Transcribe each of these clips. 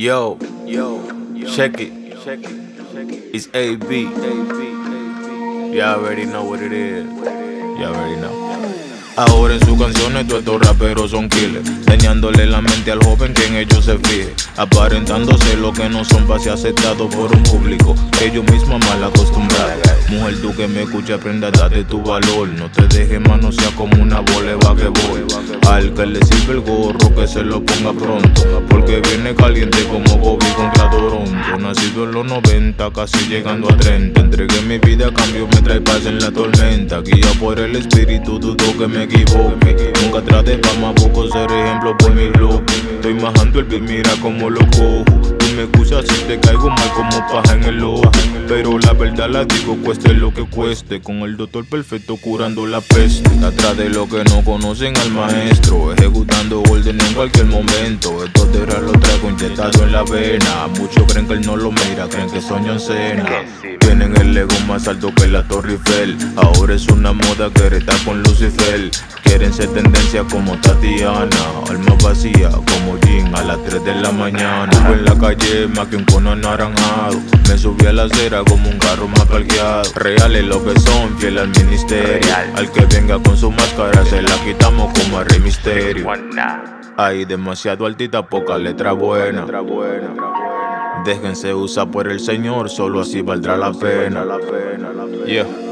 Yo, yo, check it. It's AB. You already know what it is. You already know. Ahora en sus canciones todos estos raperos son killers Dañándole la mente al joven que en ellos se fije Aparentándose lo que no son para ser aceptados por un público Que ellos mismos mal acostumbrados Mujer tú que me escucha aprenda date tu valor No te dejes sea como una bola que voy Al que le sirve el gorro que se lo ponga pronto. Porque viene caliente como Bobby contra Toronto. Nacido en los 90 casi llegando a 30 Entregué mi vida a cambio me trae paz en la tormenta. Guía por el espíritu dudo que me Nunca trate fama, poco ser ejemplo por mi blog. Estoy majando el beat, mira como lo cojo. Me excusas si te caigo mal como paja en el ojo. Pero la verdad la digo, cueste lo que cueste. Con el doctor perfecto curando la peste. Atrás de lo que no conocen al maestro. Ejecutando orden en cualquier momento. Esto de lo traigo inyectado en la vena. Muchos creen que él no lo mira, creen que soñó en cena. Tienen el ego más alto que la Torre Eiffel. Ahora es una moda que está con Lucifer. Quieren ser tendencia como Tatiana, alma vacía 3 de la mañana. Estuve en la calle más que un cono anaranjado. Me subí a la acera como un carro más parqueado. Reales lo que son, fiel al ministerio. Al que venga con su máscara se la quitamos como a Rey Misterio. Hay demasiado altita, poca letra buena. Déjense usar por el Señor, solo así valdrá la pena. Yeah.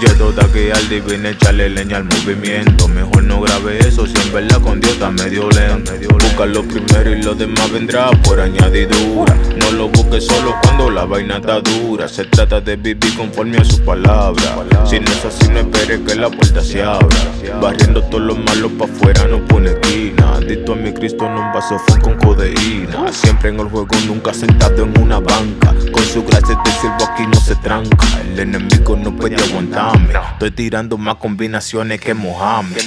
Yo toda que al divino echarle leña al movimiento. Mejor no grabe eso si en verdad con Dios está medio lento. Busca lo primero y lo demás vendrá por añadidura. No lo busques solo cuando la vaina está dura. Se trata de vivir conforme a su palabra. Si no es así, no esperes que la puerta se abra. Barriendo todos los malos pa' afuera, no pone esquina. Mi Cristo en un vaso fue con codeína. Siempre en el juego, nunca sentado en una banca. Con su gracia te sirvo aquí, no se tranca. El enemigo no puede aguantar. Estoy tirando más combinaciones que Mohamed.